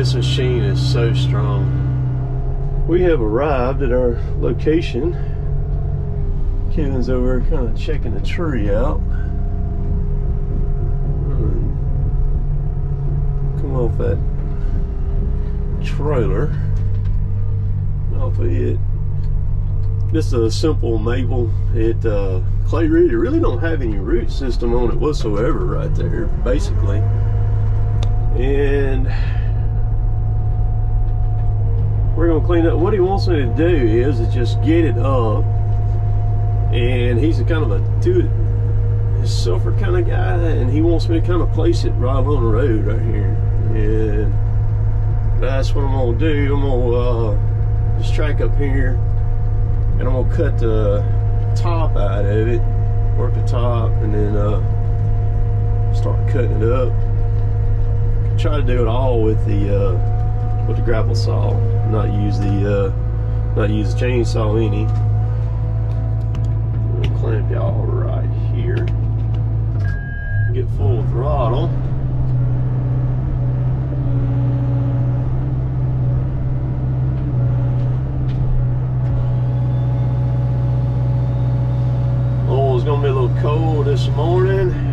This machine is so strong. We have arrived at our location. Kevin's over kind of checking the tree out. Hmm. Come off that trailer. Off of it. This is a simple maple. It uh, clay root. It really don't have any root system on it whatsoever right there, basically. And we're gonna clean up. What he wants me to do is, is just get it up. And he's a kind of a do it yourselfer kind of guy, and he wants me to kind of place it right on the road right here. And that's what I'm gonna do. I'm gonna uh, just track up here, and I'm gonna cut the top out of it, work the top, and then uh, start cutting it up. Try to do it all with the uh, with the grapple saw, not use the uh, not use the chainsaw any. We'll clamp y'all right here. Get full throttle. Oh, it's gonna be a little cold this morning.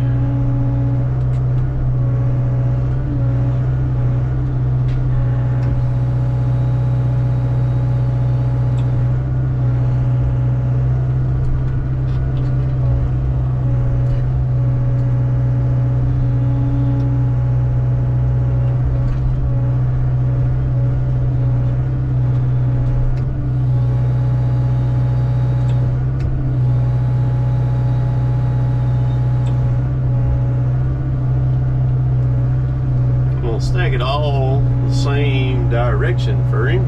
I'm gonna stack it all the same direction for him.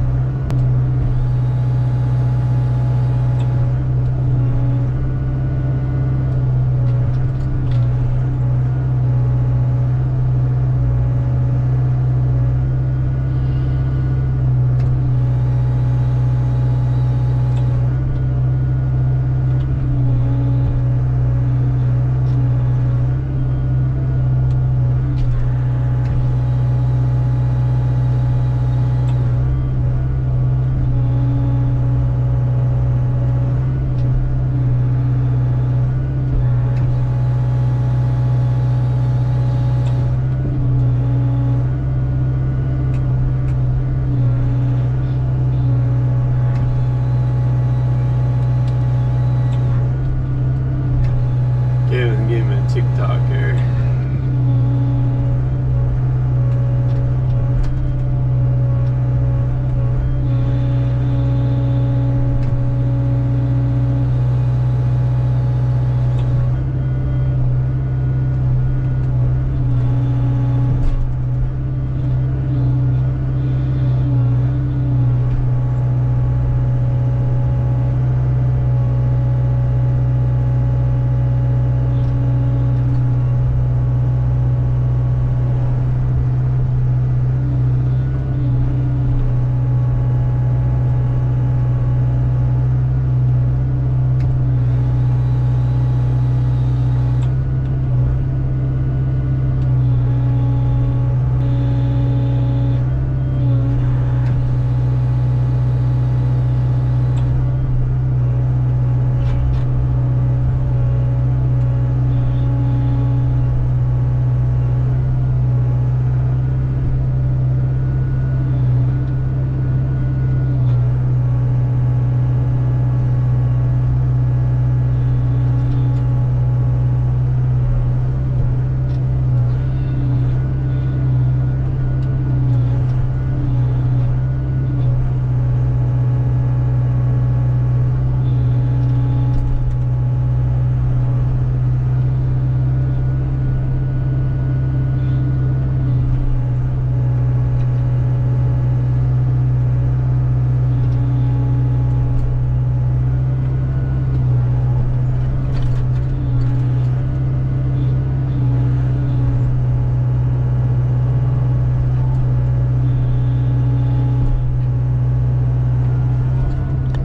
Kevin give a TikTok here.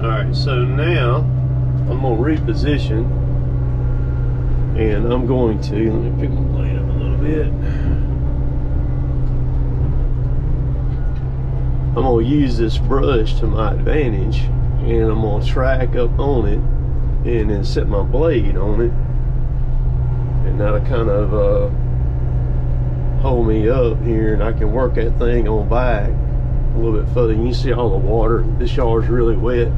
Alright, so now I'm gonna and I'm going to let me pick my blade up a little bit. I'm gonna use this brush to my advantage and I'm gonna track up on it and then set my blade on it and that'll kind of uh, hold me up here and I can work that thing on back a little bit further. You can see all the water. This yard's really wet.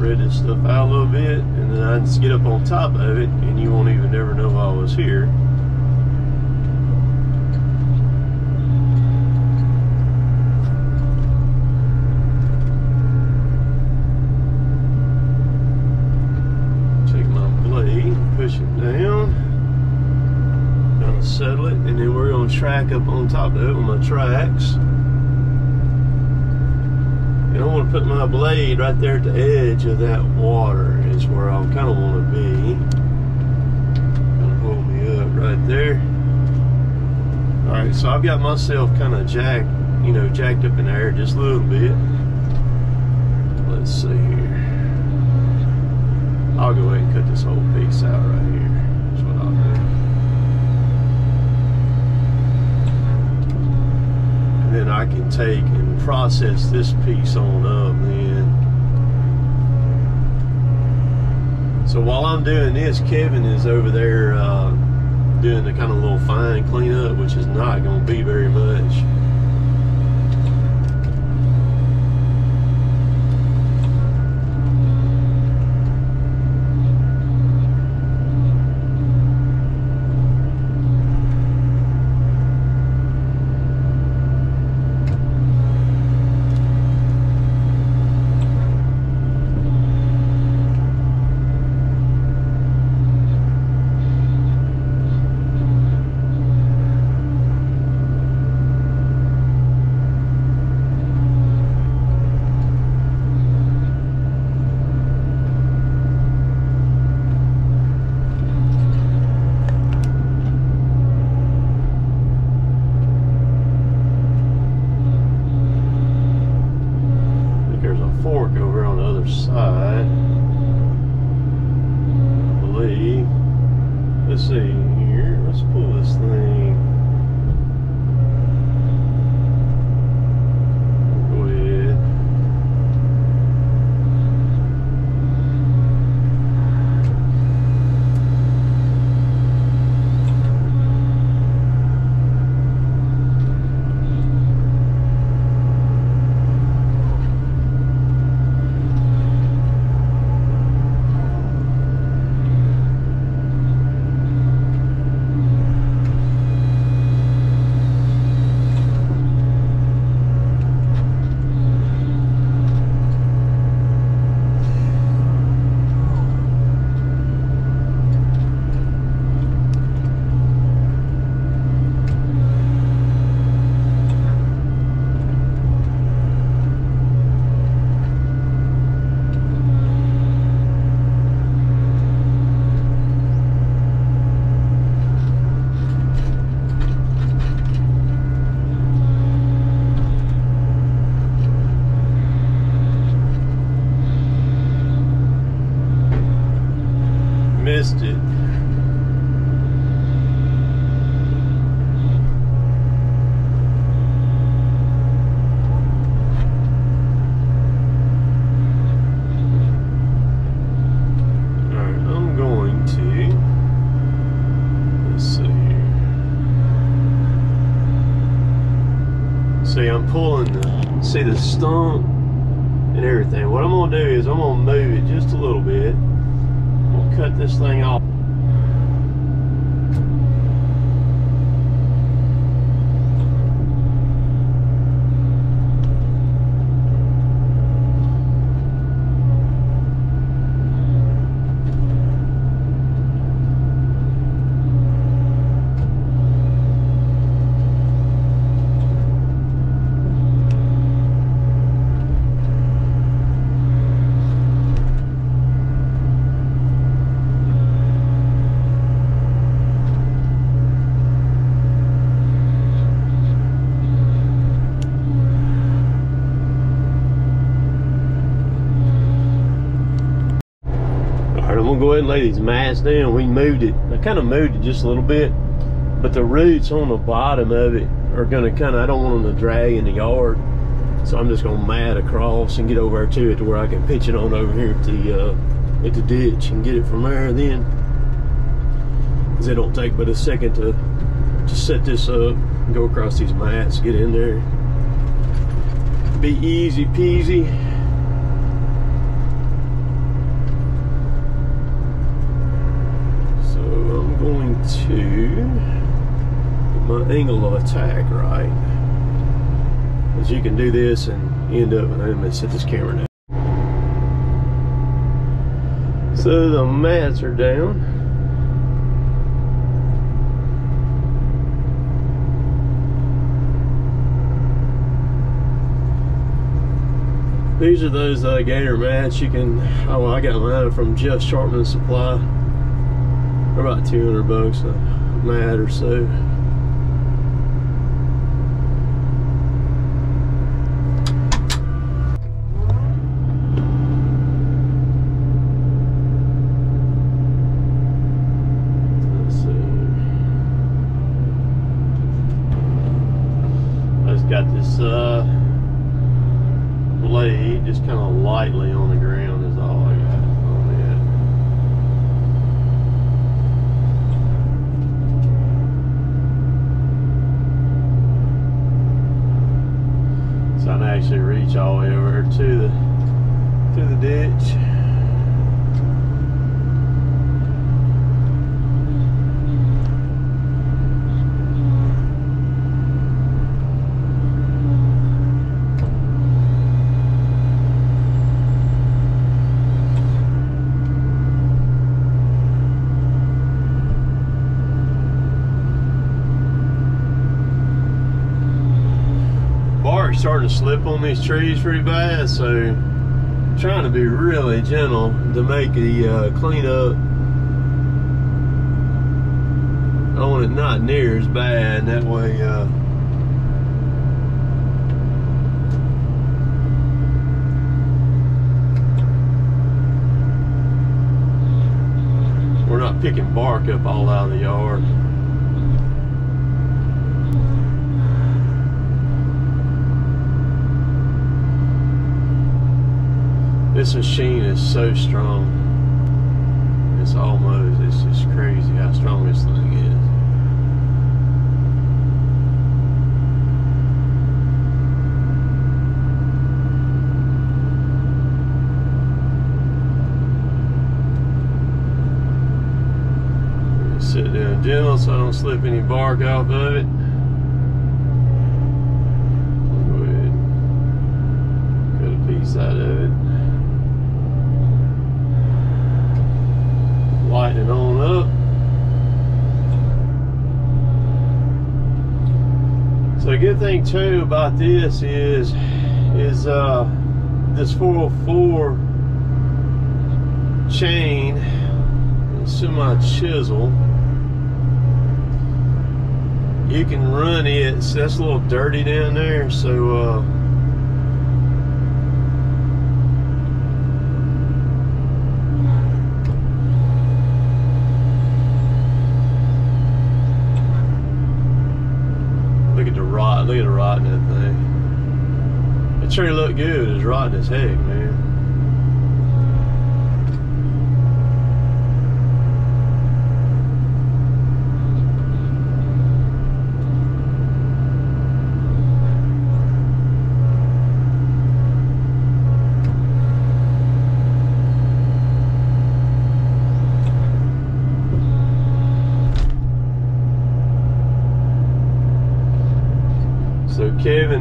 spread this stuff out a little bit get up on top of it and you won't even ever know I was here. Take my blade, push it down, kind of settle it, and then we're going to track up on top of it with my tracks. And I want to put my blade right there at the edge of that water where I kind of want to be. Kind of hold me up right there. All right, so I've got myself kind of jacked, you know, jacked up in the air just a little bit. Let's see here. I'll go ahead and cut this whole piece out right here. That's what I'll do. And then I can take and process this piece on up then. So while I'm doing this, Kevin is over there uh, doing the kind of little fine cleanup, which is not going to be very much. Missed it. See, I'm pulling the. See the stump lay these mats down. We moved it. I kind of moved it just a little bit, but the roots on the bottom of it are gonna kind of. I don't want them to drag in the yard, so I'm just gonna mat across and get over to it to where I can pitch it on over here at the uh, at the ditch and get it from there. Then, cause it don't take but a second to just set this up go across these mats, get in there. Be easy peasy. So I'm going to get my angle of attack right. As you can do this and end up, and I'm gonna set this camera down. So the mats are down. These are those uh, gator mats you can, oh, I got mine from Jeff Sharpman Supply. About 200 bucks a mat or so. Let's see. I just got this uh, blade just kind of lightly on the ground is all I got on it. So I can actually reach all the way over to the to the ditch. Slip on these trees pretty bad, so trying to be really gentle to make the uh, clean up. I want it not near as bad, that way uh, we're not picking bark up all out of the yard. This machine is so strong. It's almost, it's just crazy how strong this thing is. Sit down gentle so I don't slip any bark off of it. Go ahead. Cut a piece out of it. lighten it on up. So a good thing too about this is is uh this 404 chain semi chisel you can run it. So that's a little dirty down there so uh Look at the rot. Look at the rot in that It sure looked good. It's rotten as heck, man.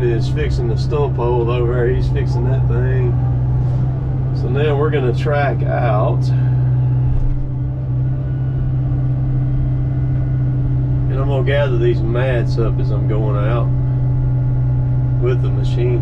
Is fixing the stump hole over there. He's fixing that thing. So now we're gonna track out. And I'm gonna gather these mats up as I'm going out with the machine.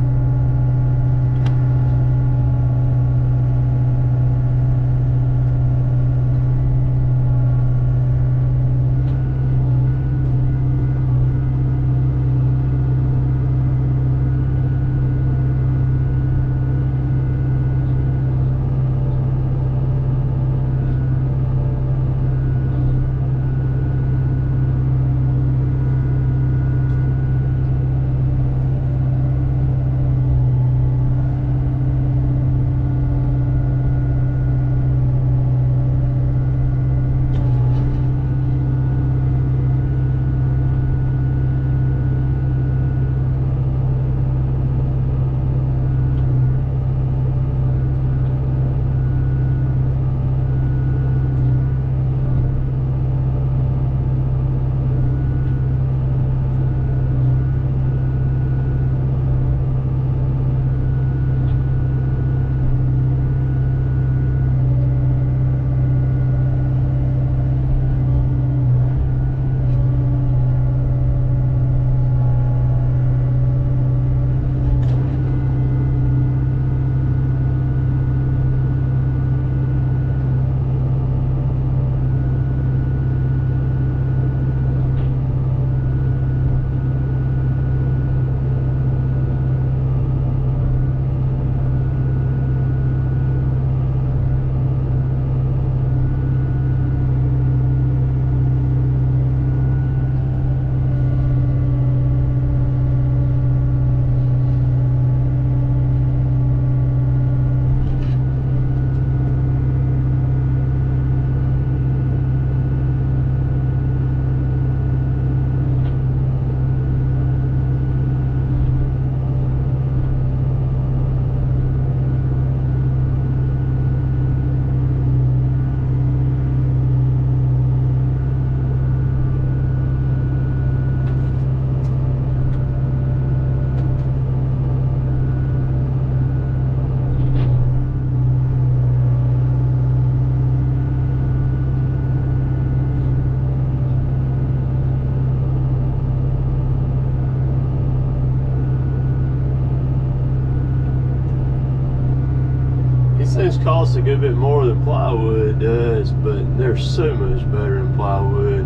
A good bit more than plywood does, but they're so much better than plywood.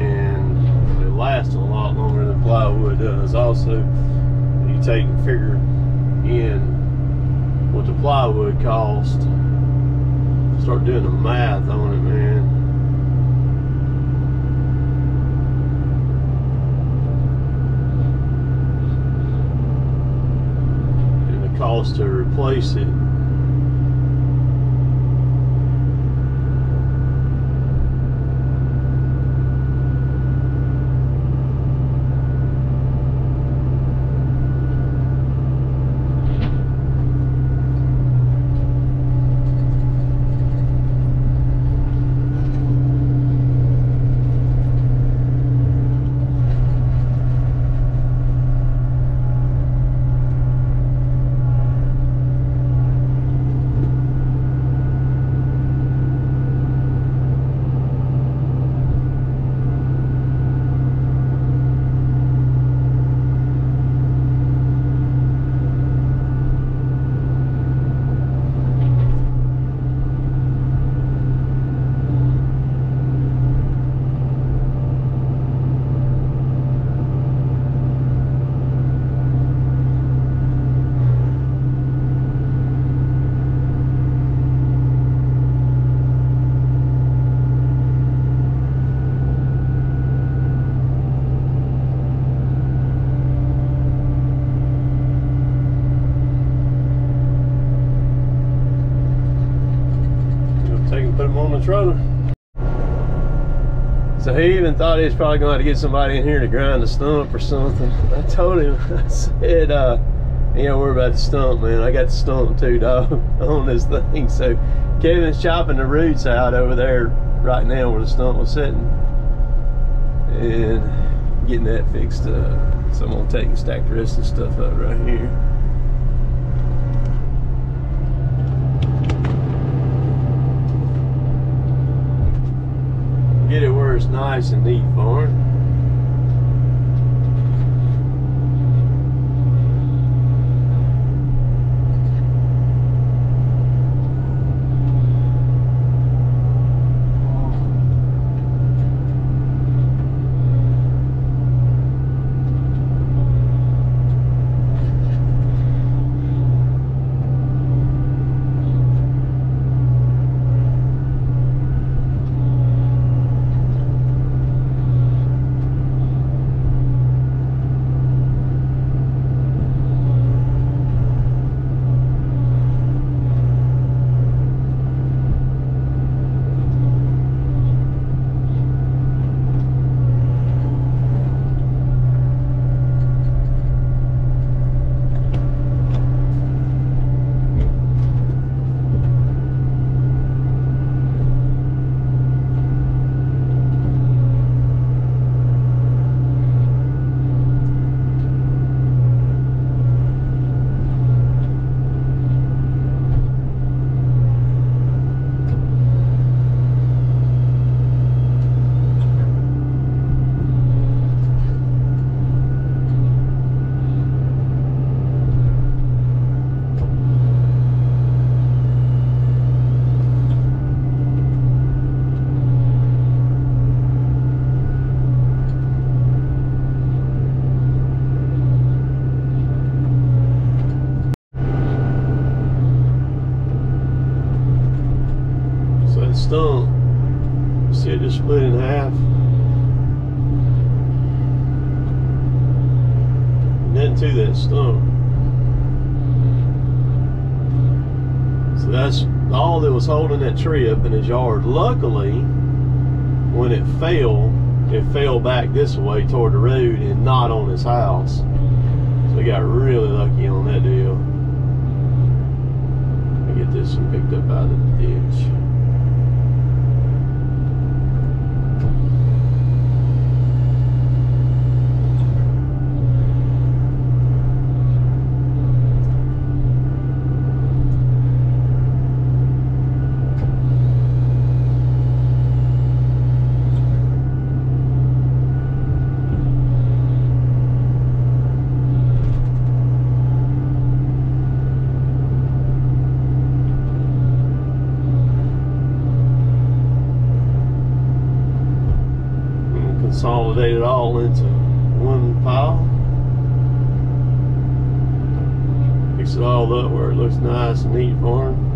And they last a lot longer than plywood does. Also, you take and figure in what the plywood cost. Start doing the math on it, man. And the cost to replace it Take and put them on the trailer. So he even thought he was probably going to to get somebody in here to grind the stump or something. I told him, I said, uh, you know, worry about the stump, man. I got the stump too, dog, on this thing. So Kevin's chopping the roots out over there right now where the stump was sitting and getting that fixed up. So I'm gonna take and stack the rest of the stuff up right here. Where it's nice and neat for him. So that stump, see it just split in half. To that stump. So that's all that was holding that tree up in his yard. Luckily, when it fell, it fell back this way toward the road and not on his house. So we got really lucky on that deal. Me get this one picked up out of the ditch. Consolidate it all into one pile. Fix it all up where it looks nice and neat for him.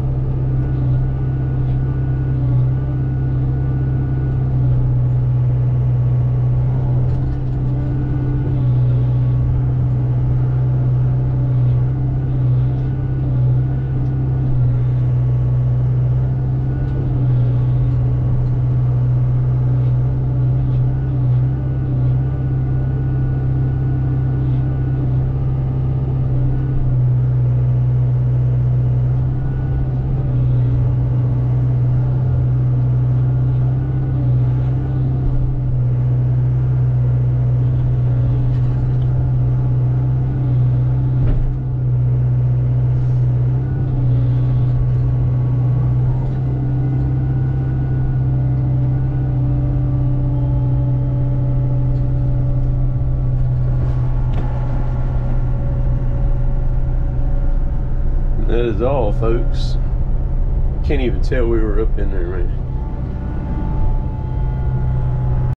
That is all, folks. Can't even tell we were up in there, man.